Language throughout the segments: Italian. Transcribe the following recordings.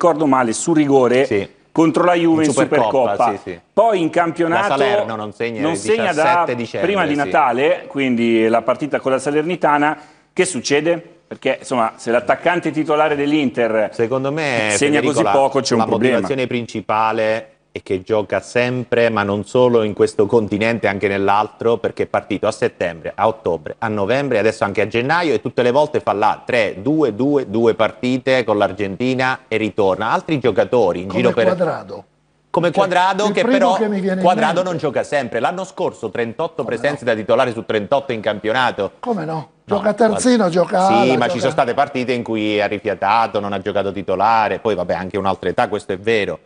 ricordo male, su rigore Sì. contro la Juve in, In Supercoppa, sì, sì. Poi in campionato La Salerno non segna il segna 17 da dicembre, prima di sì. Natale, quindi la partita con la Salernitana. Che succede? Perché insomma, se l'attaccante titolare dell'Inter Secondo me segna Federico, così la- poco c'è un la problema. motivazione principale è che gioca sempre, ma non solo in questo continente, anche nell'altro, perché è partito a settembre, a ottobre, a novembre, adesso anche a gennaio e tutte le volte fa là 3, 2, 2, 2 partite con l'Argentina e ritorna. Altri giocatori in come giro per quadrado. come Cioè, Quadrado che però che Quadrado non gioca sempre. L'anno scorso 38 presenze da titolare su 38 in campionato. Come no? No, Gioca terzino, guarda- gioca Sì, ala, ma gioca- ci sono state partite in cui ha rifiatato, non ha giocato titolare, poi vabbè anche un'altra età, questo è vero.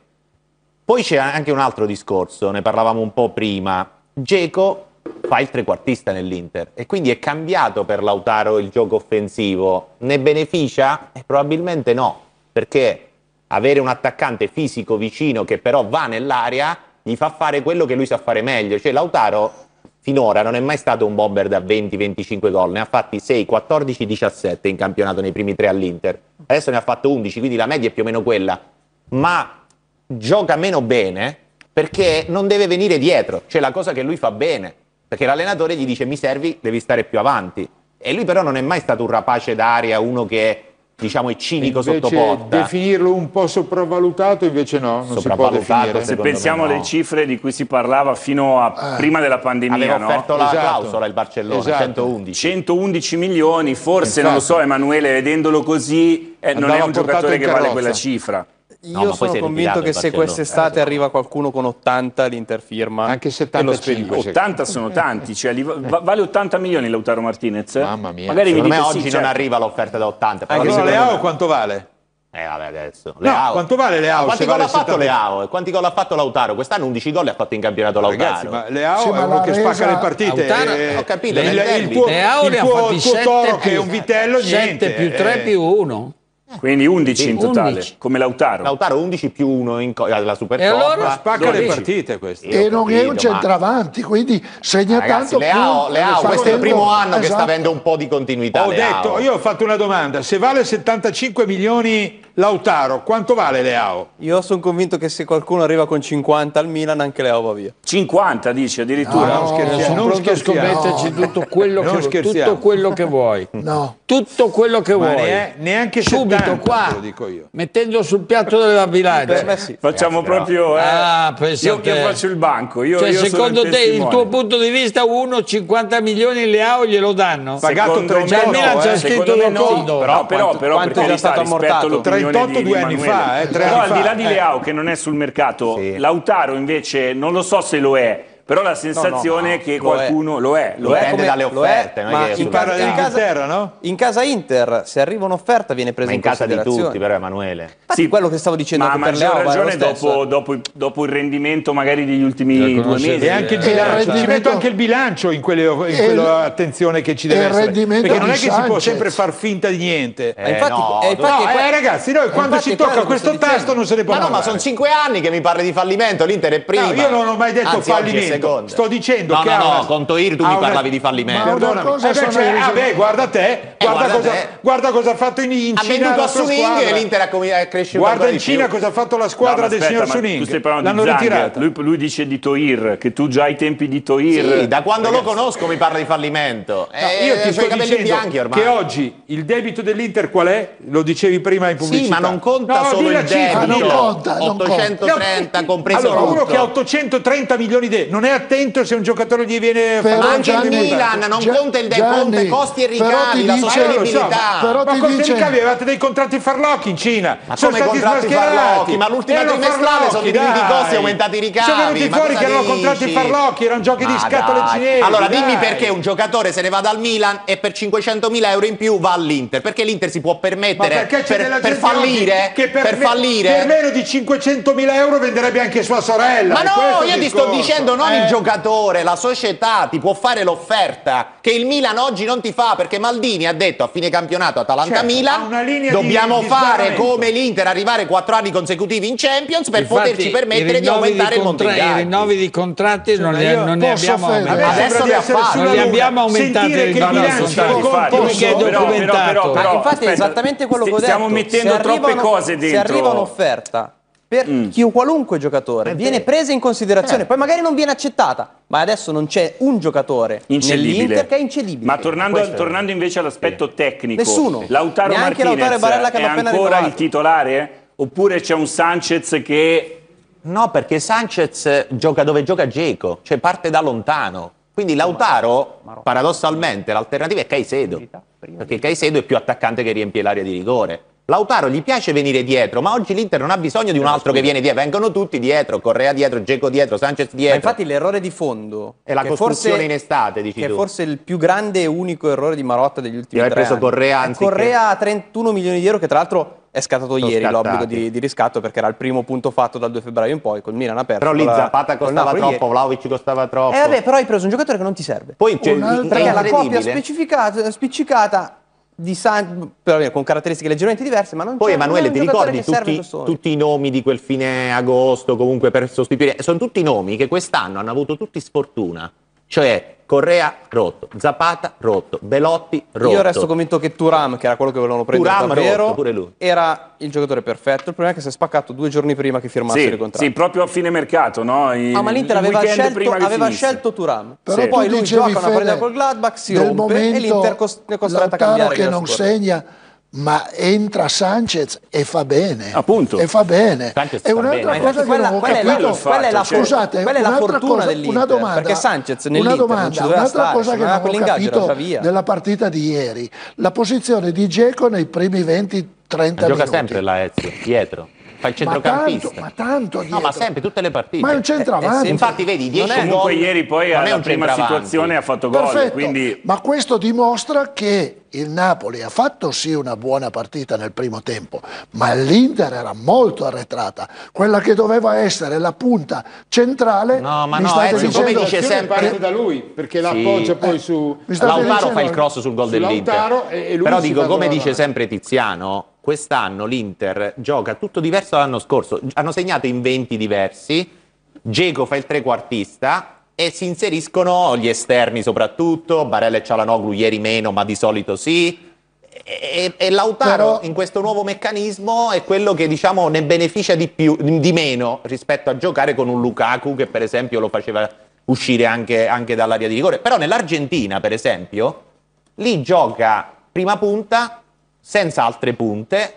Poi c'è anche un altro discorso, ne parlavamo un po' prima. Geco fa il trequartista nell'Inter e quindi è cambiato per Lautaro il gioco offensivo. Ne beneficia? Eh, probabilmente no, perché avere un attaccante fisico vicino che però va nell'area gli fa fare quello che lui sa fare meglio. Cioè Lautaro finora non è mai stato un bomber da 20-25 gol, ne ha fatti 6, 14, 17 in campionato nei primi tre all'Inter. Adesso ne ha fatto 11, quindi la media è più o meno quella. Ma gioca meno bene perché non deve venire dietro, cioè la cosa che lui fa bene, perché l'allenatore gli dice mi servi, devi stare più avanti. E lui però non è mai stato un rapace d'aria, uno che diciamo è cinico sotto porta. definirlo un po' sopravvalutato invece no, non si può Sopravvalutato, definire. Se pensiamo me no. alle cifre di cui si parlava fino a prima della pandemia, Aveva no? offerto la Esatto. clausola il Barcellona, Esatto. 111. 111 milioni, forse non lo so Emanuele, vedendolo così, eh, non è un giocatore che vale quella cifra. No, Io poi sono convinto che se quest'estate arriva qualcuno con 80 l'Inter firma. Anche e lo 75. spedisce. 80 sono tanti, cioè, li- va- vale 80 milioni Lautaro Martinez? Mamma mia. Magari mi Secondo me oggi sì, non certo. arriva l'offerta da 80. però Anche se Leao quanto vale? Eh vabbè adesso. No, Leao. quanto vale Leao? Quanti se gol vale ha fatto 70? Leao? E quanti gol ha fatto Lautaro? Quest'anno 11 gol li ha fatto in campionato Lautaro. Ragazzi, ma Leao Sì, ma è uno che resa- spacca le partite. Lautaro- eh, ho capito, il, il tuo, Leao il ne ha fatti il tuo 7 toro che è più- un vitello, 7 niente. più 3 eh. più 1. Quindi 11 in 11. totale, come Lautaro. Lautaro 11 più 1 in co- alla Supercoppa. E allora? Spacca le 12. partite questo. Io ho E non è un capito, ma- centravanti, quindi segna Ragazzi, tanto Leao, più Leao, questo è il primo anno che sta esatto. avendo un po' di continuità. Ho Leao. detto, io ho fatto una domanda, se vale 75 milioni Lautaro, quanto vale Leao? Io sono convinto che se qualcuno arriva con 50 al Milan, anche Leo va via. 50 dici addirittura. non scherziamo, non pronto a scommetterci tutto, quello Non che, tutto quello che vuoi. No. Tutto quello che Ma vuoi. neanche- neanche Subito 70, qua, lo dico io. mettendo sul piatto della bilancia. Beh, sì. Facciamo proprio... eh, Ah, io che faccio il banco. Io, cioè, io secondo il te, il testimone. tuo punto di vista, uno 50 milioni Leao glielo danno? Pagato Secondo me 38, Cioè, il Milan c'ha eh. scritto Secondo me no, però, No, però, quanto- però quanto per è già carità, stato rispetto ammortato? all'opinione 38 di- due di anni fa, eh, tre Però anni al di fa, là di. Leao che non è sul mercato. Lautaro invece non lo so se lo è, però la sensazione è che lo è. qualcuno lo è, lo Lo è. Dipende come- dalle offerte, è, ma che in mercato. in, casa, no? in casa Inter, se arriva un'offerta, viene presa Ma in, in casa di tutti, però Emanuele. Infatti, Sì, quello che stavo dicendo ma per maggior Leao, ragione dopo, dopo, dopo il rendimento magari degli ultimi due mesi. E anche il E il bilancio, ci rendimento- metto anche il bilancio in, quelle, in E quella il- attenzione che ci deve il essere. rendimento Perché non è che si può sempre far finta di niente. Ma infatti, no, eh, infatti no, eh, ragazzi, noi quando quello tocca che questo tasto non se ne può Ma no, ma sono 5 anni che mi parli di fallimento, l'Inter è prima. No, io non ho mai detto fallimento. Seconda. Sto dicendo no, che no, ha no, una- con Toir tu ha mi una- parlavi di fallimento. Una cosa Eh beh, sono cioè, ah, beh, guarda te, guarda, guarda cosa, te. guarda cosa ha fatto in, in ha Cina venduto la a Suning e l'Inter ha a crescere Guarda in Cina più. cosa ha fatto la No, squadra ma del aspetta, signor Suning. Tu stai parlando L'hanno di Zang, ritirata. lui, lui dice di Toir, che tu già ai tempi di Toir... Sì, da quando lo conosco mi parla di fallimento. No, Eh, io ti sto dicendo bianchi ormai. che oggi il debito dell'Inter qual è? Lo dicevi prima in pubblicità. Sì, ma non conta No, solo il cifra, Ah, non debito. conta, non conta. 830 compreso allora, uno che ha 830 milioni di non è attento se un giocatore gli viene Però Ma anche il Gianni- Milan non Gia- conta il Gianni, costi e ricavi, la lo so, sostenibilità. ma, costi dice- e ricavi avevate dei contratti farlocchi in Cina. Ma sono come stati contratti smascherati. farlocchi? Ma l'ultima trimestrale sono diminuiti i costi e aumentati i ricavi, Sono venuti fuori che erano contratti farlocchi, erano giochi di Ma scatole dai. cinesi. Allora dimmi dai. perché un giocatore se ne va dal Milan e per 500.000 euro in più va all'Inter. Perché l'Inter si può permettere per, fallire? che per, per fallire? per meno di 500.000 euro venderebbe anche sua sorella. Ma no, io ti sto dicendo non il giocatore, la società ti può fare l'offerta che il Milan oggi non ti fa perché Maldini ha detto a fine campionato Certo, Atalanta-Milan di- dobbiamo di fare sbarramento." come l'Inter arrivare quattro anni consecutivi in Champions per Infatti, poterci permettere di aumentare il contra- monte I rinnovi di contratti non, io non ne abbiamo aumentati. Adesso di li ha fatti. Non li abbiamo aumentati Sentire i che rinnovi perché è Però- però- documentato. però- Ma però- infatti è esattamente quello che ho detto. stiamo mettendo Se troppe cose Se dentro. arriva un'offerta per chi, qualunque giocatore viene presa in considerazione, poi magari non viene accettata, ma adesso non c'è un giocatore nell'inter che è incedibile. Ma tornando, è- tornando invece all'aspetto tecnico, Nessuno. Lautaro Neanche Martinez Lautaro è ancora rinnovato. il titolare? Oppure c'è un Sanchez che No, perché Sanchez gioca dove gioca Geco, cioè parte da lontano. Quindi Lautaro, paradossalmente, l'alternativa è Caicedo, perché Caicedo è più attaccante che riempie l'area di rigore. Lautaro gli piace venire dietro, ma oggi l'Inter non ha bisogno di un altro che viene dietro, vengono tutti dietro, Correa dietro, Geco dietro, Sanchez Ma dietro. infatti l'errore di fondo È la costruzione forse- in estate, dici che tu. è forse il più grande e unico errore di Marotta degli ultimi Di aver tre preso anni. Correa È anziché- Correa a 31 milioni di euro che tra l'altro è scattato Sono ieri scattati. l'obbligo di, di riscatto perché era il primo punto fatto dal 2 febbraio in poi col Milan aperto Però lì Zapata costava troppo. Vlaovic costava troppo. Eh vabbè, però hai preso un giocatore che non ti serve. Poi c'è Un'altra- è Perché la coppia specificata, spiccicata San, con caratteristiche leggermente diverse, ma non Poi Emanuele, ti ricordi tutti, tutti i nomi di quel fine agosto, comunque per sostituire? Sono tutti nomi che quest'anno hanno avuto tutti sfortuna. Cioè Correa rotto, Zapata rotto, Belotti rotto. Io resto convinto che Turam, che era quello che volevano prendere Thuram davvero, rotto, pure lui. era il giocatore perfetto. Il problema è che si è spaccato due giorni prima che firmasse sì, il contratto. sì, proprio a fine mercato, no? Il- Ah, ma l'Inter aveva, scelto, che aveva scelto Turam. Però Sì. Poi lui gioca una partita col Gladbach, si del rompe momento e l'Inter è costretto a cambiare. che via non segna, ma entra Sanchez e fa bene. Appunto. E fa bene. Sanchez e un'altra bene. Cosa infatti che quella, quella capito... fatto, quella è la, cioè. Scusate, quella è la fortuna cosa- dell'Inter, una domanda, perché Sanchez una nell'Inter domanda, non un'altra stare, cosa se che non ho capito della partita di ieri, la posizione di Geco nei primi 20-30 Gioca minuti. sempre la Ezio, dietro. Fa il ma centrocampista. tanto, ma tanto No, ma sempre, tutte le partite. Ma è un centravanti. Eh, Infatti, vedi, 10 Non è- Comunque gol, ieri poi non è alla un prima situazione ha fatto gol, quindi ma questo dimostra che il Napoli ha fatto sì una buona partita nel primo tempo, ma l'Inter era molto arretrata, quella che doveva essere la punta centrale. No, ma mi no, Ezio, come dice sempre- parte da lui perché la Sì. appoggia poi su Mi state Lautaro dicendo- fa il cross sul gol su dell'Inter. Però dico, come dice sempre Tiziano, quest'anno l'Inter gioca tutto diverso dall'anno scorso. Hanno segnato in 20 diversi, Geco fa il trequartista e si inseriscono gli esterni soprattutto, Barella e Cialanoglu ieri meno, ma di solito sì. E, e Lautaro Però- in questo nuovo meccanismo è quello che diciamo ne beneficia di, più, di meno rispetto a giocare con un Lukaku che per esempio lo faceva uscire anche, anche dall'area di rigore. Però nell'Argentina, per esempio, lì gioca prima punta senza altre punte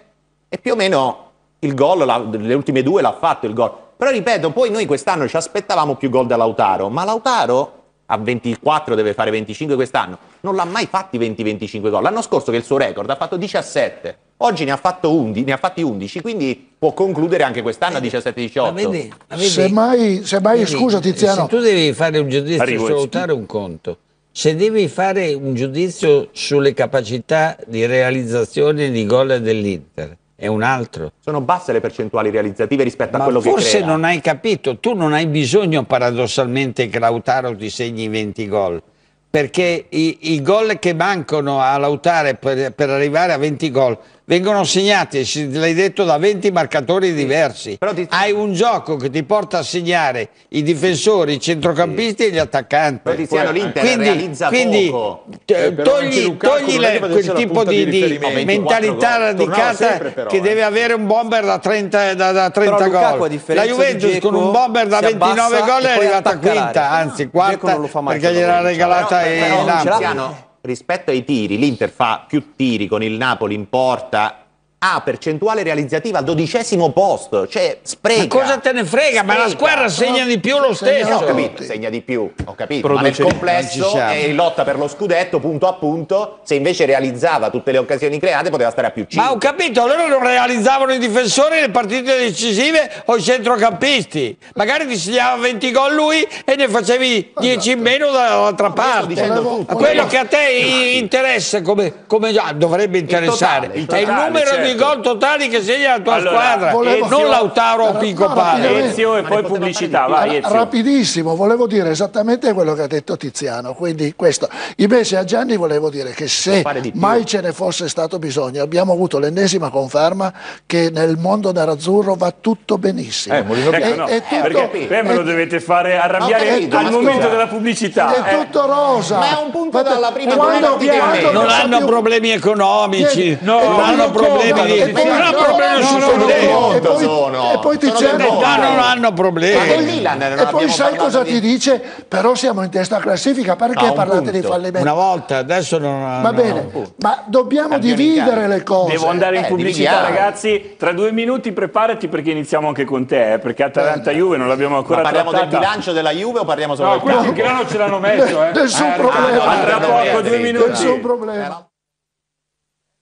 e più o meno il gol, la- le ultime due l'ha fatto il gol. Però ripeto, poi noi quest'anno ci aspettavamo più gol da Lautaro, ma Lautaro a 24 deve fare 25 quest'anno, non l'ha mai fatti 20-25 gol. L'anno scorso che è il suo record ha fatto 17, oggi ne ha, fatto 11, ne ha fatti 11, quindi può concludere anche quest'anno a 17-18. Ma vedi, ma vedi- Semmai, semmai vedi, scusa Tiziano, Se tu devi fare un giudizio su Ezio. Lautaro è un conto. Se devi fare un giudizio sulle capacità di realizzazione di gol dell'Inter, è un altro. Sono basse le percentuali realizzative rispetto a Ma quello che forse crea. non hai capito, tu non hai bisogno paradossalmente che Lautaro ti segni 20 gol, perché i, i gol che mancano a Lautaro per, per arrivare a 20 gol vengono segnati, si- l'hai detto, da 20 marcatori diversi. Però ti- Hai un gioco che ti porta a segnare i difensori, i centrocampisti e gli attaccanti. Però Tiziano l'Inter quindi, realizza quindi, poco. Eh, togli, togli le- quel tipo di, di mentalità 24 gol. radicata che eh. deve avere un bomber da 30, da, da 30 Però Lukaku, a gol. La Juventus con un bomber da si 29 abbassa gol è arrivata quinta, anzi quarta, non lo fa mai perché gliel'ha regalata il. Napoli. Rispetto ai tiri, l'Inter fa più tiri con il Napoli in porta. Ha percentuale realizzativa dodicesimo posto, cioè spreca. Ma cosa te ne frega? Ma la Spreca. squadra segna di più lo stesso. ho capito, segna di più, ho capito, ma Produce nel di non ci complesso è in lotta per lo scudetto, punto a punto, se invece realizzava tutte le occasioni create poteva stare a più 5. Ma ho capito, allora non realizzavano i difensori le partite decisive o i centrocampisti. Magari ti segnava 20 gol lui e ne facevi 10 in meno dall'altra parte. dicendo tutto. Ma quello che a te interessa, come, come già dovrebbe interessare, totale, il è il totale, numero certo. I gol totali che segna la tua Allora, squadra, volevo- non Lautaro o No, no, Pari. rapidamente. Ezio e poi pubblicità, vai Ezio. Rapidissimo, volevo dire esattamente quello che ha detto Tiziano, quindi questo. Invece a Gianni volevo dire che se mai ce ne fosse stato bisogno, abbiamo avuto l'ennesima conferma che nel mondo nerazzurro va tutto benissimo. Eh, È- Ecco, no, è tutto- perché me lo è- dovete fare arrabbiare Ho capito, al momento scusa. della pubblicità. È eh. tutto rosa. Ma è un punto Guarda, dalla prima quando- quando. Non hanno più- problemi economici, non E hanno problemi e no, problemi no, no, no, no, e poi- dei Ma non hanno Ma problemi. E poi sai cosa ti dice? Però siamo in testa classifica, perché Ah, parlate di fallimento? Una volta, adesso non Va no. bene, ma dobbiamo in dividere le cose. Devo andare in Eh, pubblicità, ragazzi. Tra due minuti preparati perché iniziamo anche con te, eh, perché Atalanta-Juve non l'abbiamo Ma ancora parliamo del bilancio della Juve o parliamo solo No, del questi campo? il grano ce l'hanno messo, eh. Nessun Eh, problema. Tra poco, due minuti. Nessun problema.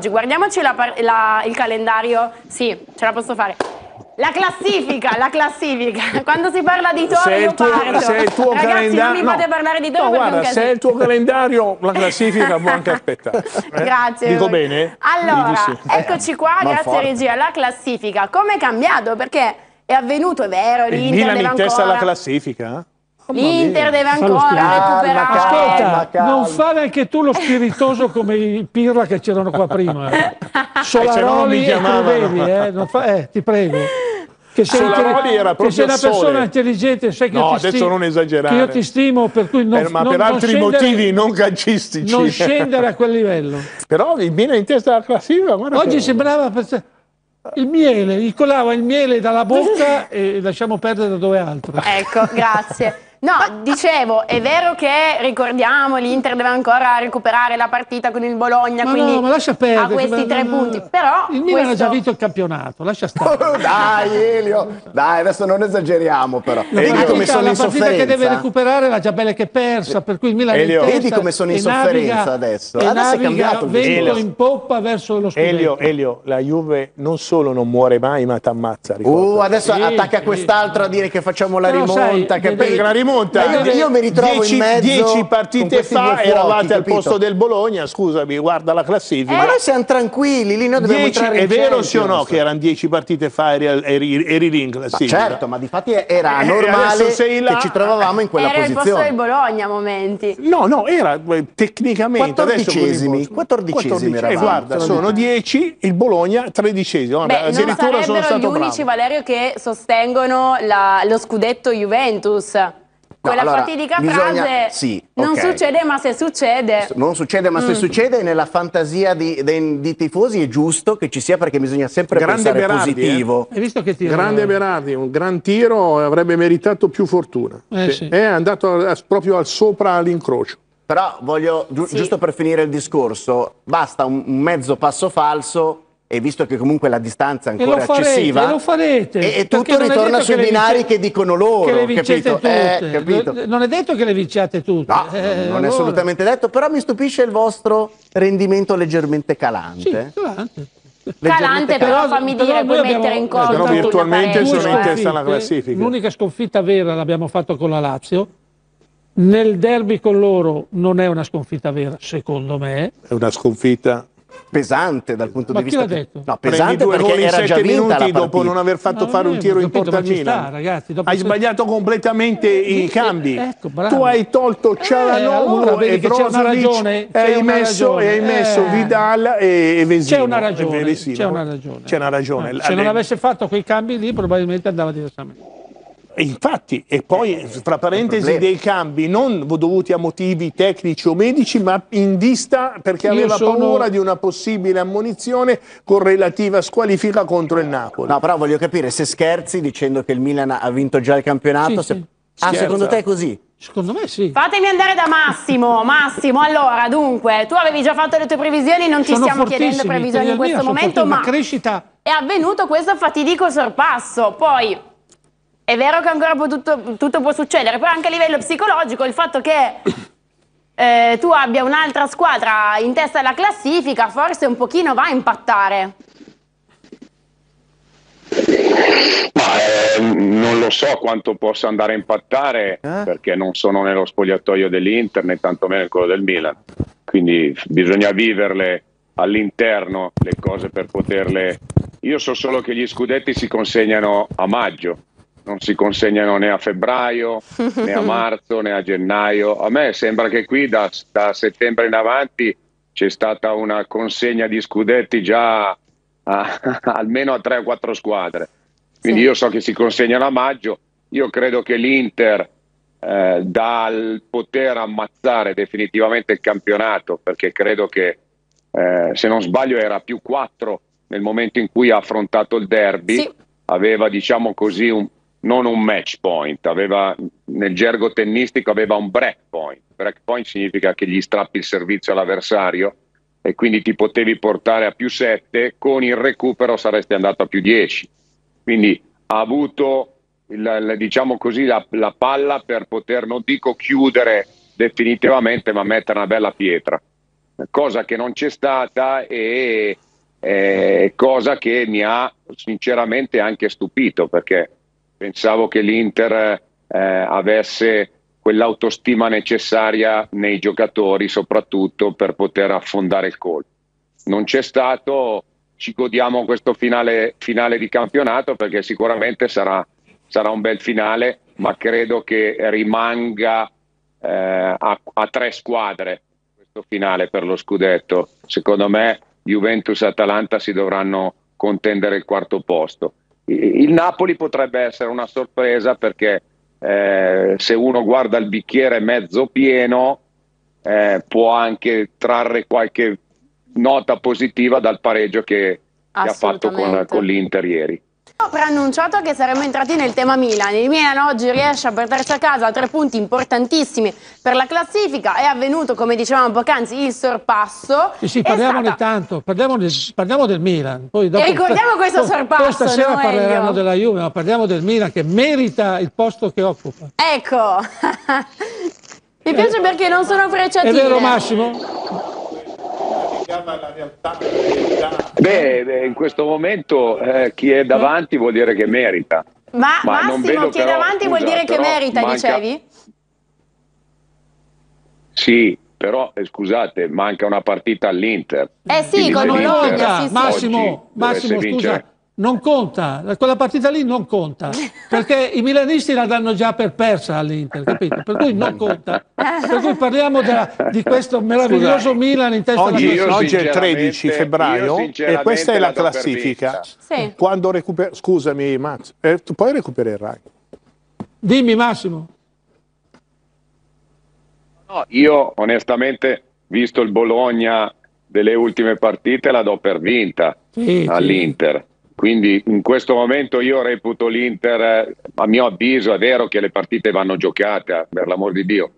Guardiamoci la la- il calendario. Sì, ce la posso fare. La classifica, la classifica. Quando si parla di Toro se io il tuo, parto. se è il tuo Ragazzi, calendario non mi fate parlare di Toro no, guarda se è il tuo calendario la classifica può anche aspettare eh? Grazie. dico bene? Allora, sì. eccoci qua, Ma grazie forte. regia. La classifica, come è cambiato? Perché è avvenuto, è vero, il l'Inter Milan deve in testa alla classifica eh? L'Inter deve ancora spiegare. recuperare. Ascolta, non fare anche tu lo spiritoso come i Pirla che c'erano qua prima. eh. non Solaroli e chiamavano. Crudeli, eh, non fa- eh, ti prego. Che sei, Solaroli intelli- era che proprio sei una persona Sole. intelligente, sai che No, io ti adesso stimo, non esagerare. che io ti stimo, per cui non, Eh, ma non- per non altri scendere- motivi non calcistici non scendere a quel livello. però il Milan in testa alla classifica guarda Oggi che- sembrava per- il miele, gli colava il miele dalla bocca e lasciamo perdere da dove altro. Ecco, grazie. No, dicevo, è vero che ricordiamo l'Inter deve ancora recuperare la partita con il Bologna, Ma quindi no, ma lascia perdere. ha questi ma- tre ma- punti. Però il Milan ha questo- già vinto il campionato, lascia stare. Dai Elio, dai adesso non esageriamo però. La Vedi come sono la in partita che deve recuperare la già bella che è persa, per cui il Milan è in Elio. testa Vedi come sono in sofferenza naviga- adesso. E Adesso è naviga cambiato il vento in poppa verso lo scudetto. Elio, Elio, la Juve non solo non muore mai ma ti ammazza Uh, ricorda. adesso Sì, attacca sì. quest'altro a dire che facciamo la Però sai, rimonta. che deve- poi- la rimonta Ma io, io mi ritrovo dieci, in mezzo. dieci partite fa fuochi, eravate al capito? posto del Bologna scusami guarda la classifica Ma noi siamo tranquilli, lì noi dobbiamo Dieci- entrare in è vero sì o no che erano dieci partite fa eri, eri, eri lì in Ma classifica certo, ma di fatti era Eh, normale sei là. che ci trovavamo in quella Era il posto posizione. del Bologna a momenti. No, no, era eh, tecnicamente Quattordicesimi, quattordicesimi Eh, eravamo, guarda, sono 10, il Bologna 13esimo. Vabbè, Beh, non addirittura sono sarebbero gli stato unici, bravo. Valerio, che sostengono la- lo scudetto Juventus. Quella allora, fatidica bisogna- frase sì, non succede, ma se succede. Non succede, ma se Mm. succede nella fantasia di, dei, di tifosi è giusto che ci sia perché bisogna sempre Grande pensare Berardi, positivo. Hai visto che tiro? Grande Berardi, un gran tiro avrebbe meritato più fortuna. Eh, sì. È andato a- proprio al sopra all'incrocio. Però voglio, giu- Sì. giusto per finire il discorso, basta un, un mezzo passo falso e visto che comunque la distanza è E ancora lo farete, eccessiva, e lo farete. e, e tutto è ritorna sui binari vince- che dicono loro. che le vincete capito? Eh, tutte. capito? Non è detto che le vinciate tutte. No, Eh, non è allora- assolutamente detto, però mi stupisce il vostro rendimento leggermente calante. Sì, calante. Calante, però, Però- fammi però dire, puoi abbiamo- mettere in eh, conto però virtualmente sono in eh. testa alla classifica. L'unica sconfitta vera l'abbiamo fatto con la Lazio. Nel derby con loro non è una sconfitta vera, secondo me. È una sconfitta. Pesante dal punto Ma di chi vista l'ha detto? No, Prendi pesante due perché gol in era già sette vinta minuti la dopo non aver fatto Ma fare un vabbè, tiro in porta al Milan. ragazzi, dopo hai se- sbagliato completamente i Eh, cambi. ecco, bravo. tu hai tolto Cialanoglu allora vedi e Brozovic e hai messo, e hai messo Eh. Vidal e, e Vesino. C'è una ragione, c'è una ragione. C'è una ragione. Eh, se non avesse fatto quei cambi lì probabilmente andava diversamente. Infatti, e poi fra parentesi dei cambi non dovuti a motivi tecnici o medici, ma in vista perché Io aveva sono- paura di una possibile ammonizione con relativa squalifica contro il Napoli. No, però voglio capire se scherzi dicendo che il Milan ha vinto già il campionato. Sì, se- sì. Ah, Scherza. secondo te è così? Secondo me sì. Fatemi andare da Massimo. Massimo, allora, dunque, tu avevi già fatto le tue previsioni, non ti Sono stiamo chiedendo previsioni in questo momento, fortissimi, ma crescita è avvenuto questo fatidico sorpasso. Poi è vero che ancora può tutto, tutto può succedere, però anche a livello psicologico il fatto che eh, tu abbia un'altra squadra in testa alla classifica forse un pochino va a impattare. Ma, eh, non lo so quanto possa andare a impattare perché non sono nello spogliatoio dell'Inter né tantomeno in quello del Milan. Quindi bisogna viverle all'interno le cose per poterle... Io so solo che gli scudetti si consegnano a maggio, non si consegnano né a febbraio, né a marzo, né a gennaio. A me sembra che qui da, da settembre in avanti c'è stata una consegna di scudetti già a- almeno a 3 o 4 squadre. Quindi io so che si consegnano a maggio, io credo che l'Inter eh, dal poter ammazzare definitivamente il campionato, perché credo che eh, se non sbaglio era più 4 nel momento in cui ha affrontato il derby, Sì. aveva diciamo così un, non un match point, aveva nel gergo tennistico aveva un break point. Break point significa che gli strappi il servizio all'avversario e quindi ti potevi portare a più 7, con il recupero saresti andato a più 10. Quindi ha avuto il- il- diciamo così, la, la palla per poter, non dico chiudere definitivamente, ma mettere una bella pietra. Cosa che non c'è stata e eh, cosa che mi ha sinceramente anche stupito perché pensavo che l'Inter eh, avesse quell'autostima necessaria nei giocatori, soprattutto per poter affondare il colpo. Non c'è stato, ci godiamo questo finale, finale di campionato perché sicuramente sarà, sarà un bel finale, ma credo che rimanga eh, a, a tre squadre questo finale per lo scudetto. Secondo me Juventus e Atalanta si dovranno contendere il quarto posto. Il Napoli potrebbe essere una sorpresa perché eh, se uno guarda il bicchiere mezzo pieno eh, può anche trarre qualche nota positiva dal pareggio che, che ha fatto con, con l'Inter ieri. Ho preannunciato che saremmo entrati nel tema Milan. Il Milan oggi riesce a portarci a casa tre punti importantissimi per la classifica. È avvenuto, come dicevamo poc'anzi, il sorpasso. Sì, sì, È parliamone stata- tanto, parliamo del, parliamo del Milan. Poi dopo, ricordiamo questo poi- sorpasso, Poi stasera no, parleranno della Juve, ma parliamo del Milan che merita il posto che occupa. Ecco. Mi piace perché non sono È frecciatine. vero Massimo? Beh, beh, in questo momento eh, chi è davanti vuol dire che merita. Ma, Ma Massimo, chi è però, davanti vuol scusa, dire che merita, manca- dicevi? Sì, però eh, scusate, manca una partita all'Inter. Eh sì, Quindi con Bologna, sì, sì. Massimo, Massimo scusa, vincere- non conta, quella partita lì non conta, perché i milanisti la danno già per persa all'Inter, capito? Per cui non conta. Per cui parliamo della- di questo meraviglioso Milan in testa alla Oggi, oggi è il sinceramente- 13 io febbraio e questa è la la classifica. Sì. Quando recuper- Scusami Max, eh, tu poi recupererai. Dimmi Massimo. No, io onestamente, visto il Bologna delle ultime partite, la do per vinta Sì, all'Inter. Quindi in questo momento io reputo l'Inter, eh, a mio avviso, è vero che le partite vanno giocate, eh, per l'amor di Dio,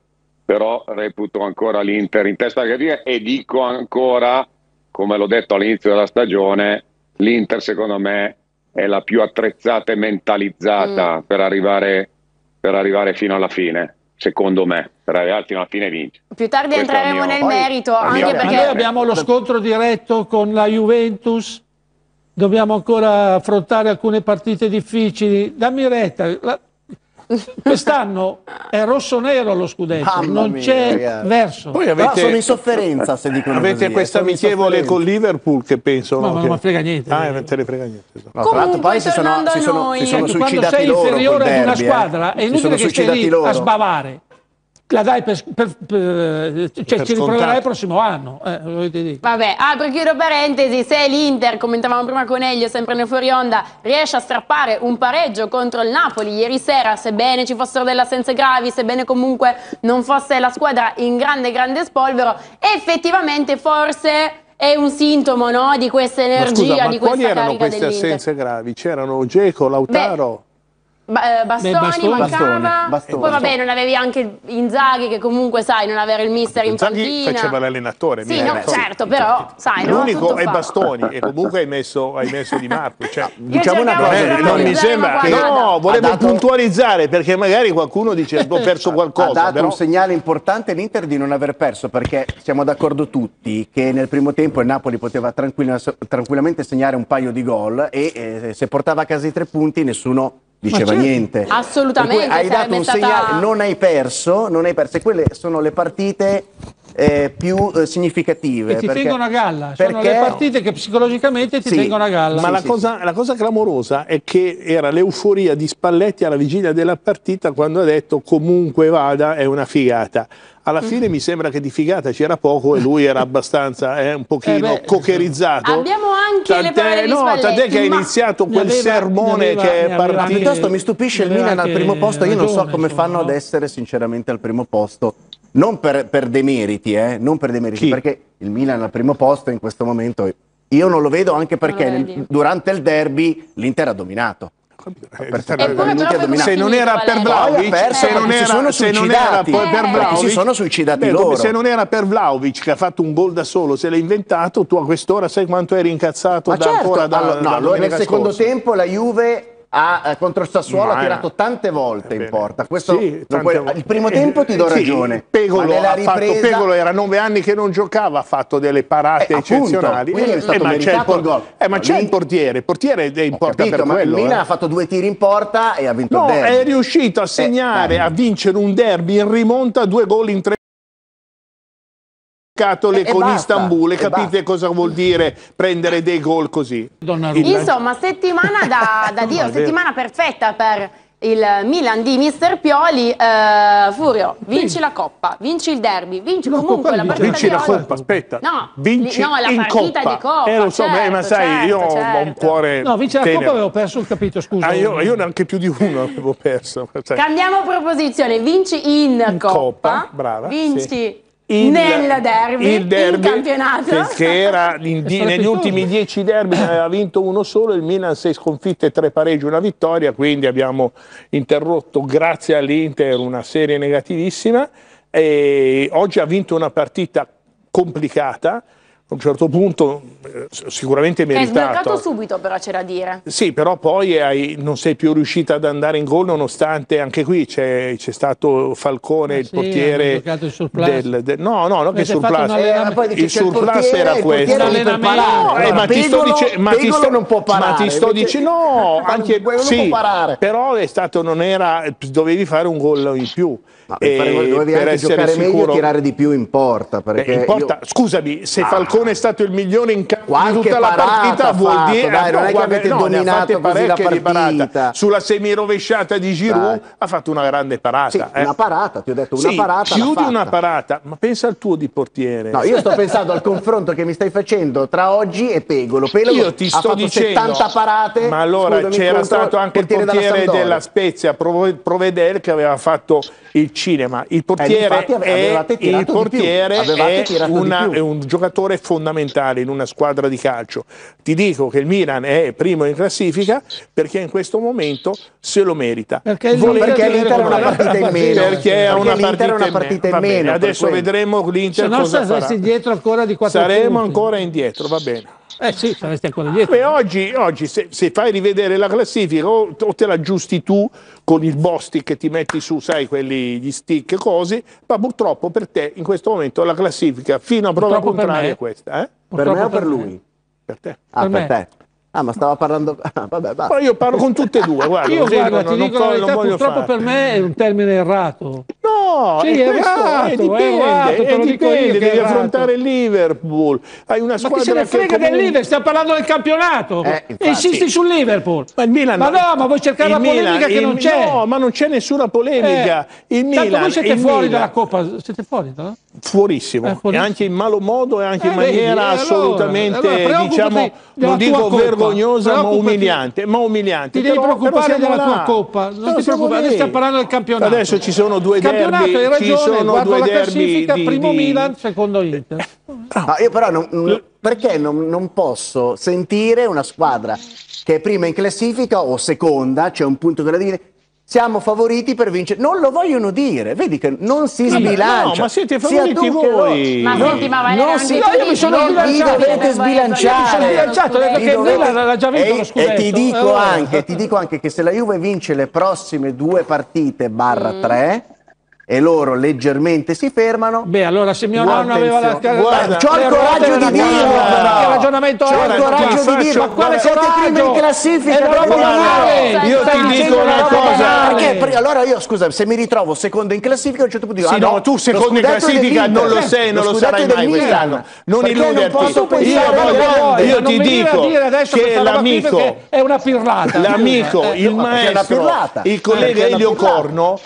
però reputo ancora l'Inter in testa alla classifica e dico ancora, come l'ho detto all'inizio della stagione, l'Inter secondo me è la più attrezzata e mentalizzata per, arrivare, per arrivare fino alla fine, secondo me, per arrivare fino alla fine e vince. Più tardi Questo entreremo mio- nel poi- merito, anche Ma noi perché... abbiamo lo scontro diretto con la Juventus, dobbiamo ancora affrontare alcune partite difficili. Dammi retta, la- quest'anno è rosso-nero lo scudetto, Mamma non mia, c'è ragazzi. verso. Poi Però avete, sono in sofferenza se dicono avete così, questa eh, in amichevole con Liverpool che penso. Ma- no, ma che- non frega niente. Ah, non te ne frega niente. esatto. No, tra l'altro Comunque, poi si sono, si sono, si sono Ecco, quando suicidati sei loro inferiore ad una eh. squadra è Si inutile che stai suicidati lì loro. a sbavare. La dai per, per- per- cioè, Per ci riproverai il prossimo anno. Eh. Vabbè, apro e chiudo parentesi, se l'Inter, commentavamo prima con Elio, sempre nel fuori onda, riesce a strappare un pareggio contro il Napoli ieri sera, sebbene ci fossero delle assenze gravi, sebbene comunque non fosse la squadra in grande, grande spolvero, effettivamente forse è un sintomo no, di questa Ma energia, scusa, ma di quali questa erano carica queste assenze gravi? C'erano Geco, Lautaro. Ba- eh, Bastoni, Beh, Bastoni- mancava, Bastoni, Bastoni. poi vabbè non avevi anche Inzaghi che comunque sai non avere il mister in Inzaghi panchina. faceva l'allenatore. Sì, no, certo, però sai, no, L'unico tutto è fa. Bastoni e comunque hai messo, hai messo Di Marco. Cioè, Diciamo una cosa, eh, non mi sembra che no, volevo Ha dato- puntualizzare perché magari qualcuno dice ho perso ha qualcosa. dato però- un segnale importante l'Inter di non aver perso perché siamo d'accordo tutti che nel primo tempo il Napoli poteva tranquilla- tranquillamente segnare un paio di gol e eh, se portava a casa i tre punti nessuno diceva certo. niente. Assolutamente, hai dato sarebbe un stata- segnale, non hai perso, non hai perso e quelle sono le partite eh, più eh, significative. Che ti perché- tengono a galla. Sono perché- le partite che psicologicamente ti Sì. tengono a galla. Ma la, cosa, la cosa clamorosa è che era l'euforia di Spalletti alla vigilia della partita quando ha detto comunque vada è una figata. Alla fine mi sembra che di figata c'era poco e lui era abbastanza eh, un pochino Eh cocherizzato. Abbiamo anche le parole di no, tant'è che ha iniziato quel aveva- sermone ne aveva- che è partito. piuttosto mi stupisce il Milan al primo posto. Io non so come fanno ad essere sinceramente al primo posto. Non per, per demeriti, eh, non per demeriti, Chi? perché il Milan al primo posto in questo momento io non lo vedo anche perché Non nel- durante il derby l'Inter ha dominato. Per Eh, essere Eppure venuti però a come dominare. se non era per? Vlaovic, se non perché si era, sono se non era Eh, per perché si Vlaovic, sono suicidati beh, loro. se non era per Vlaovic che ha fatto un gol da solo, se l'ha inventato, tu a quest'ora sai quanto eri incazzato Ma da, certo, ancora da, allora, da no, allora nel secondo scorsa. tempo la Juve ha, eh, contro il Sassuolo Ma ha tirato tante volte in porta. Questo Sì, puoi- il primo tempo ti do Sì, ragione. Pegolo, ma nella ha fatto, ripresa- Pegolo era nove anni che non giocava, ha fatto delle parate Eh, appunto, eccezionali. quindi è stato ma c'è il, gol. eh, ma c'è il portiere, il portiere è in porta capito, per ma il quello. Milan eh. ha fatto due tiri in porta e ha vinto No, il derby. è riuscito a segnare, dai. a vincere un derby in rimonta, due gol in tre scatole E- e con basta, Istanbul. E capite basta. cosa vuol dire prendere dei gol così? Insomma, settimana da, da Dio, settimana perfetta per il Milan di Mister Pioli. Eh, Furio, vinci la Coppa, vinci il derby, vinci No, comunque la vinci. partita Vinci di la. Coppa, aspetta. No, Vinci no, la in partita Coppa. di Coppa, Eh, lo so, ma- certo, ma sai, certo, io ho un certo. cuore No, vince la tenero. Coppa avevo perso il capito, scusa. Ah, io, io neanche più di uno avevo perso. sai. Cambiamo proposizione, vinci in, In Coppa, Coppa, brava, vinci sì. Il- nel derby, il derby in campionato. che, era in- di- negli ultimi dieci derby ne aveva vinto uno solo il Milan sei sconfitte tre pareggi una vittoria quindi abbiamo interrotto grazie all'Inter una serie negativissima e oggi ha vinto una partita complicata a un certo punto eh, sicuramente Che hai sbloccato meritato subito, però c'è da dire. sì, però poi hai- non sei più riuscita ad andare in gol nonostante anche qui c'è, c'è stato Falcone, Eh il sì, portiere il del, del- no, no, no che surplus. Eh, il surplus era questo. No, eh, ma ti sto Pegolo- dice- ma ti sto- non può parare. Ma ti sto dicendo, no, Ma anche quello non sì, può parare. però è stato, non era, dovevi fare un gol in più. Ma per fare- dovevi per anche essere giocare meglio sicuro. e tirare di più in porta. Beh, Perché in porta- io- Scusami, se Ah. Falcone è stato il migliore in campo di tutta la partita vuol fatto, dire dai, non è che avete no, dominato così la parecchie parata. partita. Sulla semirovesciata di Giroud Dai. ha fatto una grande parata. Sì, eh. una parata, ti ho detto, una Sì, parata. chiudi una parata, ma pensa al tuo di portiere. No, io sto pensando al confronto che mi stai facendo tra oggi e Pegolo. Pegolo Io ti sto dicendo, 70 parate. ma allora c'era stato anche il portiere della Spezia, Prove- Provedel, che aveva fatto il cinema. Il portiere, Eh, infatti ave- è, avevate tirato il portiere è, una- un giocatore fondamentale in una squadra di calcio. Ti dico che il Milan è primo in classifica perché in questo momento se lo merita. Perché perché l'Inter ha una è? partita in meno. Perché ha una una partita in meno, Adesso vedremo Se l'Inter no cosa farà. saresti indietro ancora di 4 Saremo punti. ancora indietro, va bene. Eh sì, saresti ancora indietro. Beh, oggi, oggi se, se fai rivedere la classifica o, o te la aggiusti tu con il Bostic che ti metti su, sai, quelli, gli stick e cose, ma purtroppo per te in questo momento la classifica fino a prova Purtroppo contraria è questa. Eh? Per me o Purtroppo per lui? Per te. Ah, Per per, te. Ah, ma stava parlando. ah, vabbè, basta. Poi io parlo con tutte e due, guarda, Io guarda, non, ti non dico fa- la non verità, purtroppo fare. per me è un termine errato. No, Sì, è è questo, errato, eh, è dipende, errato, te eh, lo dico io dipende, che è devi errato. affrontare il Liverpool. Hai una Ma squadra chi se ne che frega del comunque- Liverpool? Stiamo parlando del campionato. Eh, infatti. insisti sul Liverpool. Ma il Milan Ma no, ma vuoi cercare la polemica Milan- che il- non c'è? No, ma non c'è nessuna polemica. Eh, il Tanto Milan, voi siete fuori Milan- dalla Coppa. Siete fuori, no? fuorissimo, Eh, fuorissimo. e anche in malo modo e anche in Eh, maniera allora, assolutamente diciamo non dico Coppa. Vergognosa ma umiliante ma umiliante Ti devi Però- preoccupare però della là. tua Coppa, non Però ti preoccupare, adesso stiamo parlando del campionato. adesso ci sono due campionato, derby hai ci ragione, sono guardo due la derby classifica, di- primo di- Milan, secondo Inter. No, io però non- non- perché non, non posso sentire una squadra che è prima in classifica o seconda, c'è un punto che da dire. Siamo favoriti per vincere. Non lo vogliono dire. Vedi che non si sbilancia. no, ma siete Sia favoriti che voi. Ma No, senti, ma Valerio, non si- no, io mi sono non vi sbilanciato, dovete sbilanciare. Io mi sono sbilanciato, perché dovete- già vinto e, lo scudetto. e ti dico Allora- anche, ti dico anche che se la Juve vince le prossime due partite barra Mm. tre e loro leggermente si fermano, Beh, allora se mio nonno aveva la. Guarda, c'ho il coraggio di dirlo, che ragionamento C'ho il coraggio di dirlo. Ma quale Siete prima in classifica, È banale. io ti dico una cosa. Perché, allora io, scusa, se mi ritrovo secondo in classifica, a un certo punto dico, Sì, ah, no, tu secondo in classifica non lo sei, non lo sarai mai quest'anno. Non illuderti. posso Io ti dico dire adesso che l'amico, è una pirlata. l'amico, Eh, il una maestro, pirlata. il collega Elio. Corno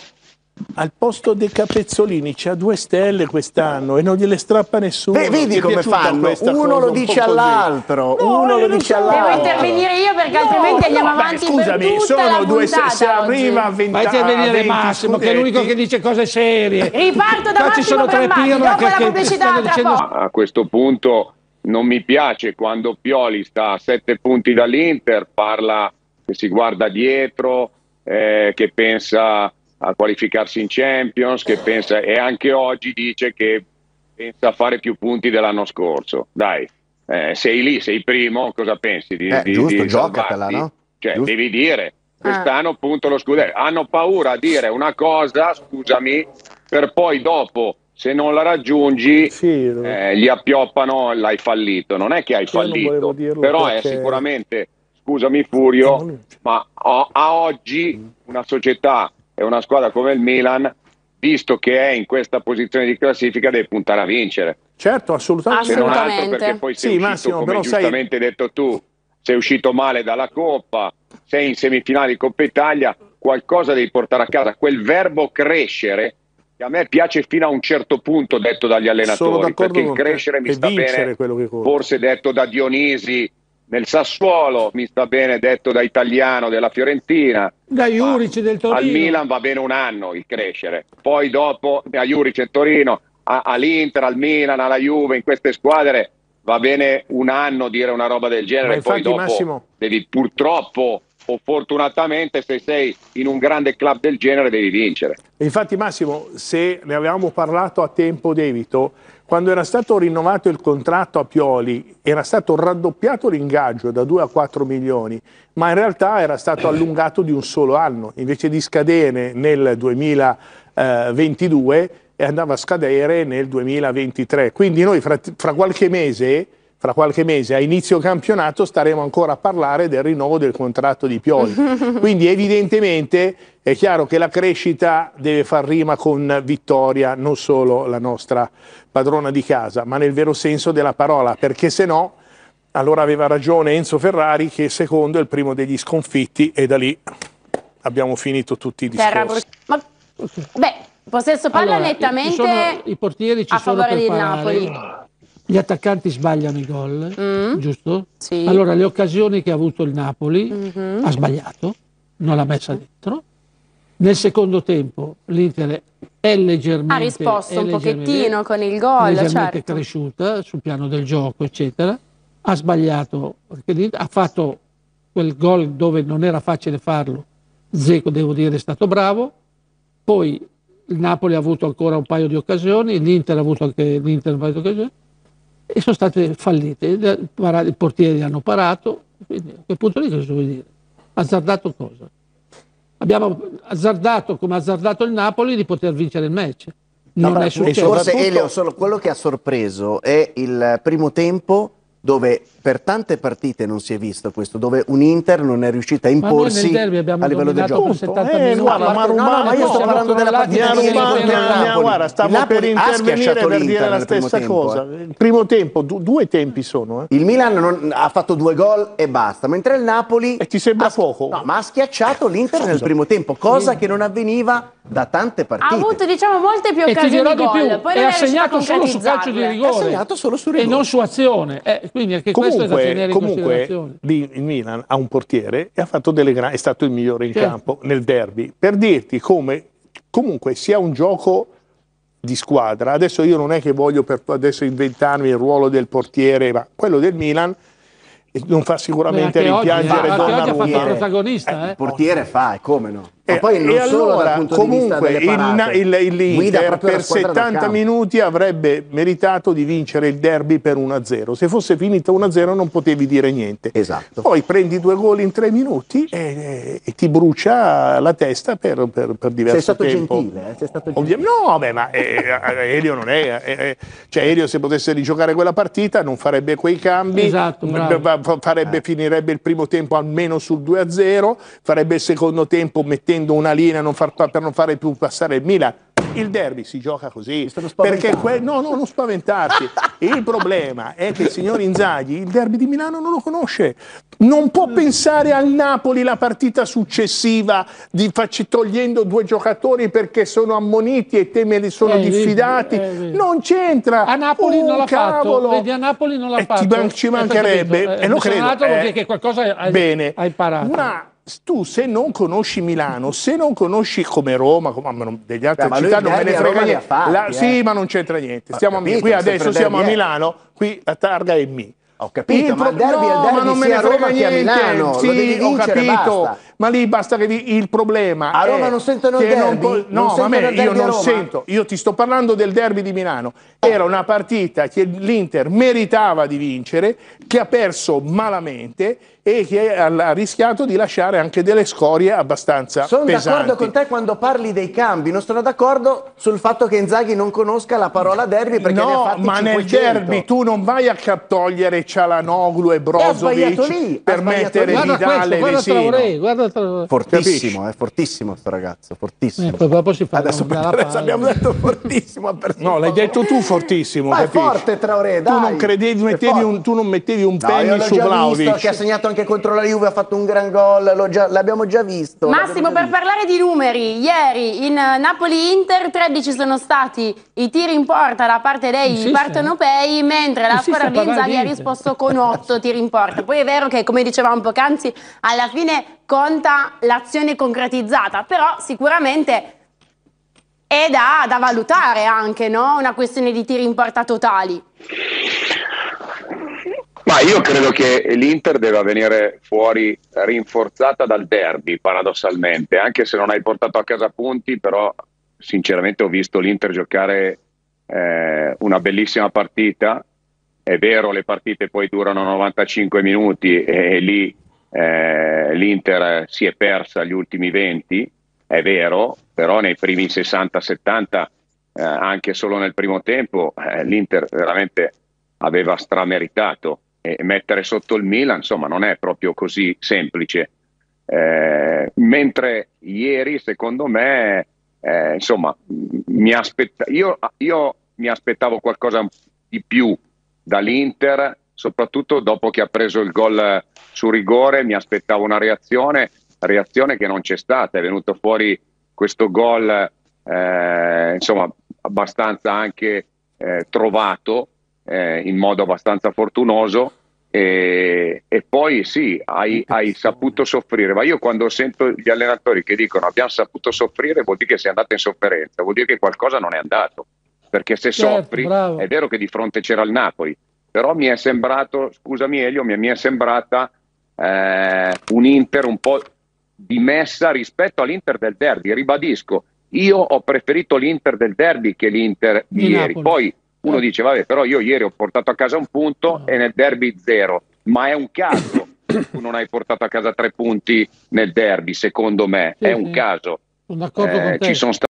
al posto dei Capezzolini c'ha due stelle quest'anno e non gliele strappa nessuno. Beh, vedi come fanno? Uno lo un dice così? all'altro, No, uno lo dice so. Devo all'altro. intervenire io perché altrimenti andiamo no, beh, avanti scusami, per tutta sono la due se, se arriva a 20 Fai a intervenire 20 Massimo, che è l'unico scudetti. che dice cose serie. Riparto da Qua ci sono tre pirla dopo che, la che pubblicità tra dicendo poco. A questo punto non mi piace quando Pioli sta a sette punti dall'Inter, parla che si guarda dietro, eh, che pensa a qualificarsi in Champions, che pensa, e anche oggi dice che pensa a fare più punti dell'anno scorso. Dai, eh, sei lì, sei primo, cosa pensi? Di, Eh, di- giusto, di giocatela, no? Cioè, Giusto. devi dire, quest'anno punto lo scudetto. Hanno paura a dire una cosa, scusami, per poi dopo, se non la raggiungi, eh, gli appioppano, l'hai fallito. Non è che hai fallito, però perché- è sicuramente, scusami Furio, ma a, a oggi una società e una squadra come il Milan, visto che è in questa posizione di classifica, deve puntare a vincere. Certo, assolutamente. Se non altro perché poi sei Sì, uscito, Massimo, come giustamente hai detto tu, sei uscito male dalla Coppa, sei in semifinale di Coppa Italia, qualcosa devi portare a casa. Quel verbo crescere, che a me piace fino a un certo punto detto dagli allenatori, perché il crescere mi sta vincere bene, quello che conta. forse detto da Dionisi nel Sassuolo, mi sta bene detto da Italiano della Fiorentina. da Juric del Torino. Al Milan va bene un anno il crescere, poi dopo a Juric e Torino, a- all'Inter, al Milan, alla Juve, in queste squadre va bene un anno dire una roba del genere, poi infatti, dopo Massimo- devi purtroppo o fortunatamente se sei in un grande club del genere devi vincere. Infatti Massimo, se ne avevamo parlato a tempo debito, quando era stato rinnovato il contratto a Pioli, era stato raddoppiato l'ingaggio da 2 a 4 milioni, ma in realtà era stato allungato di un solo anno, invece di scadere nel 2022 e andava a scadere nel 2023. Quindi noi fra, fra qualche mese fra qualche mese a inizio campionato staremo ancora a parlare del rinnovo del contratto di Pioli. Quindi evidentemente è chiaro che la crescita deve far rima con vittoria, non solo la nostra padrona di casa, ma nel vero senso della parola, perché se no allora aveva ragione Enzo Ferrari che secondo è il primo degli sconfitti e da lì abbiamo finito tutti i discorsi. Ma, beh, possesso palla Allora, nettamente ci sono- i portieri ci a sono favore del. Napoli. Gli attaccanti sbagliano i gol, Mm. giusto? Sì. Allora le occasioni che ha avuto il Napoli Mhm. ha sbagliato, non l'ha messa dentro. Nel secondo tempo l'Inter è leggermente Ha risposto un pochettino con il gol, leggermente certo. cresciuta sul piano del gioco, eccetera. Ha sbagliato, ha fatto quel gol dove non era facile farlo. Zeco, devo dire, è stato bravo. Poi il Napoli ha avuto ancora un paio di occasioni, l'Inter ha avuto anche l'Inter un paio di occasioni e sono state fallite. I portieri hanno parato, quindi a quel punto lì cosa vuol dire? Azzardato cosa? Abbiamo azzardato, come ha azzardato il Napoli, di poter vincere il match. No, Non però è successo. forse Elio, solo quello che ha sorpreso è il primo tempo dove per tante partite non si è visto questo, dove un Inter non è riuscita a Ma noi imporsi nel derby abbiamo a livello del gioco. per 70 Eh, guarda, ma No, no, io sto parlando della partita di ha ha- ha- guarda, stavo Napoli per ha intervenire schiacciato per l'Inter dire la stessa tempo, cosa. eh. Il primo tempo, du- due tempi sono. eh. Il Milan non- ha fatto due gol e basta, mentre il Napoli E ti sembra poco? no, ma ha schiacciato l'Inter nel primo tempo, cosa che non avveniva da tante Ha partite. avuto diciamo molte più E occasioni dirò di più, poi e ha segnato solo su calcio di rigore. Ha segnato solo su e non su azione. Eh, quindi anche questo è da Comunque, tenere in comunque considerazione. lì il Milan ha un portiere e ha fatto delle gra- è stato il migliore in Certo. campo nel derby. Per dirti come comunque sia un gioco di squadra. Adesso io non è che voglio per adesso inventarmi il ruolo del portiere, ma quello del Milan eh, non fa sicuramente oggi, rimpiangere eh, oggi ha fatto Donnarumma. il protagonista. Il eh. portiere fa, e come no? E Ma poi non e solo dal allora, di vista comunque, delle il, parate. il- il- Guida l'Inter per squadra dal 70 campo. minuti avrebbe meritato di vincere il derby per 1-0. Se fosse finita 1-0 non potevi dire niente. Esatto. Poi prendi due gol in tre minuti e, e ti brucia la testa per, per, per diverso Sei stato tempo. gentile, eh, sei stato Ovvia- gentile. no, vabbè, ma eh, eh, Elio non è. eh, eh, cioè, Elio se potesse rigiocare quella partita non farebbe quei cambi, Esatto, fa- farebbe, finirebbe il primo tempo almeno sul 2-0, farebbe il secondo tempo mettendo una linea non far- per non fare più passare il Milan. Il derby si gioca così. Perché que- no, no, non spaventarti. il problema è che il signor Inzaghi il derby di Milano non lo conosce. Non può pensare al Napoli la partita successiva di facci- togliendo due giocatori perché sono ammoniti e te me li sono Eh, diffidati. eh, non c'entra. A Napoli Oh, non l'ha cavolo. fatto, vedi a Napoli non l'ha Eh, fatto. man- ci Eh, mancherebbe, capito? e lo credo, vuol eh. qualcosa hai, Bene. hai imparato. Ma tu se non conosci Milano, se non conosci come Roma, come non- degli altri Beh, città non me ne frega niente. fatti, La- eh. Sì, ma non c'entra niente. A capito. Qui adesso siamo a è. Milano, qui la targa è Mi. Ho capito, ma il derby il no, derby ma non me ne a Roma frega niente. Milano, lo Sì, devi ho vincere, capito. basta. Ma lì basta che il problema A Roma non sentono il non derby? Non no, sentono ma me, il io non sento. Io ti sto parlando del derby di Milano. Era una partita che l'Inter meritava di vincere, che ha perso malamente e che ha rischiato di lasciare anche delle scorie abbastanza Sono pesanti. d'accordo con te quando parli dei cambi, non sono d'accordo sul fatto che Inzaghi non conosca la parola derby perché ne ha No, fatti ma nel 500. derby tu non vai a togliere Cialanoglu e Brozovic lì, ha per sbagliato mettere lì. Guarda questo, e guarda Vesino. Guarda Traoré. Fortissimo, è fortissimo sto ragazzo, fortissimo. Eh, poi dopo si fa Adesso adesso abbiamo detto fortissimo. No, l'hai detto tu fortissimo, Ma è capisci? forte Traoré, dai. Tu non credevi, mettevi un, tu non mettevi un No, penny su Vlaovic. visto che ha segnato anche contro la Juve, ha fatto un gran gol, l'ho già- l'abbiamo già visto. Massimo, l'abbiamo per già visto. parlare di numeri, ieri in eh, Napoli-Inter 13 sono stati i tiri in porta da parte dei Insiste. partenopei, mentre la squadra a di Inzaghi ha risposto con 8 tiri in porta. Poi è vero che, come dicevamo poc'anzi, alla fine conta l'azione concretizzata, però sicuramente è da, da valutare anche, no? Una questione di tiri in porta totali. Ma io credo che l'Inter debba venire fuori rinforzata dal derby, paradossalmente, anche se non hai portato a casa punti, però sinceramente ho visto l'Inter giocare eh, una bellissima partita. È vero, le partite poi durano 95 minuti e, lì eh, l'Inter si è persa gli ultimi 20, è vero, però nei primi 60-70, eh, anche solo nel primo tempo, eh, l'Inter veramente aveva strameritato e mettere sotto il Milan, insomma, non è proprio così semplice. Eh, mentre ieri, secondo me, eh, insomma, mi aspetta- io, io mi aspettavo qualcosa di più dall'Inter, soprattutto dopo che ha preso il gol su rigore, mi aspettavo una reazione, reazione che non c'è stata, è venuto fuori questo gol, eh, insomma, abbastanza anche eh, trovato, eh, in modo abbastanza fortunoso. E, e poi sì, hai, hai saputo soffrire, ma io quando sento gli allenatori che dicono abbiamo saputo soffrire vuol dire che sei andato in sofferenza, vuol dire che qualcosa non è andato, perché se Certo, soffri bravo. è vero che di fronte c'era il Napoli, però mi è sembrato, scusami Elio, mi, mi è sembrata eh, un Inter un po' dimessa rispetto all'Inter del derby, ribadisco, io ho preferito l'Inter del derby che l'Inter di, Di ieri, Napoli. poi uno dice, vabbè, però io ieri ho portato a casa un punto e nel derby zero, ma è un caso. Tu non hai portato a casa tre punti nel derby, secondo me, Sì, è un sì. caso. Sono d'accordo Eh, con te. ci sono state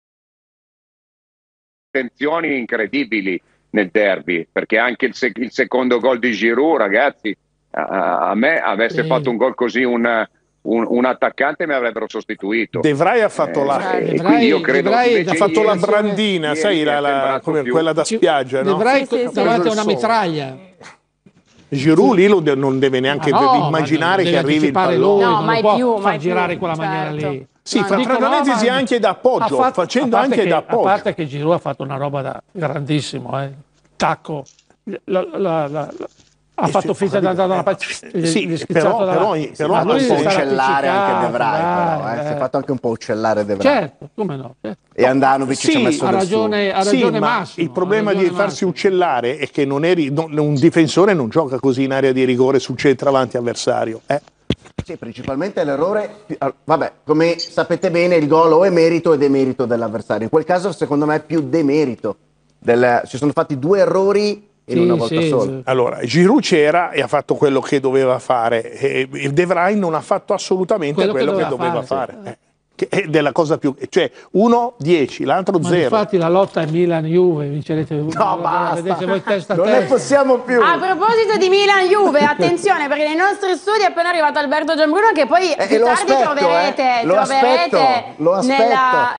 tensioni incredibili nel derby, perché anche il, sec- il secondo gol di Giroud, ragazzi, a, a me avesse Sì. fatto un gol così un, un- un attaccante mi avrebbero sostituito. De Vrij ha fatto Eh, la, e De quindi Vrij- io credo De Vrij ha fatto la brandina, ieri sai, la- la- come più- quella da spiaggia, no? Dovrai Sì, sì, sì. davanti a una mitraglia. Giroud lì lo de- non deve neanche Ma no, immaginare ma che deve arrivi il pallone. No, non mai può più, far mai più, girare in quella maniera certo. lì. Sì, No, fra, fra no, parentesi ma- anche d'appoggio, fatto- facendo anche che- d'appoggio. A parte che Giroud ha fatto una roba da grandissimo, eh. tacco, la- la- la- la- ha Eh, fatto sì, finta di andare da una parte, Sì, però- schizzato però- davanti. però ha un fatto po' uccellare anche De Vrij, appiccicato, però, eh. dai, si è eh. fatto anche un po' uccellare De Vrij. Certo, come no? certo. E Andanovic ci Sì, ha messo ha ragione, ha Sì, ragione ma Massimo. il problema di farsi Massimo. uccellare è che non eri, non- un difensore non gioca così in area di rigore sul centravanti avversario. eh. Sì, principalmente l'errore, ah, vabbè, come sapete bene il gol o è merito ed è merito dell'avversario. In quel caso secondo me è più demerito. Del, si sono fatti due errori in Sì, una volta sì, sola. Allora, Giroud c'era e ha fatto quello che doveva fare. E De Vrij non ha fatto assolutamente Quello quello, che che doveva doveva fare, fare. Eh, Che è della cosa più. Cioè, uno 10, l'altro Ma 0. infatti la lotta è Milan-Juve, vincerete no, basta. Vedete voi testa a Non ne testa. possiamo più. A proposito di Milan-Juve, attenzione perché nei nostri studi è appena arrivato Alberto Giambruno che poi Eh, più lo tardi aspetto, troverete, eh. Lo troverete aspetto, lo aspetto. nella,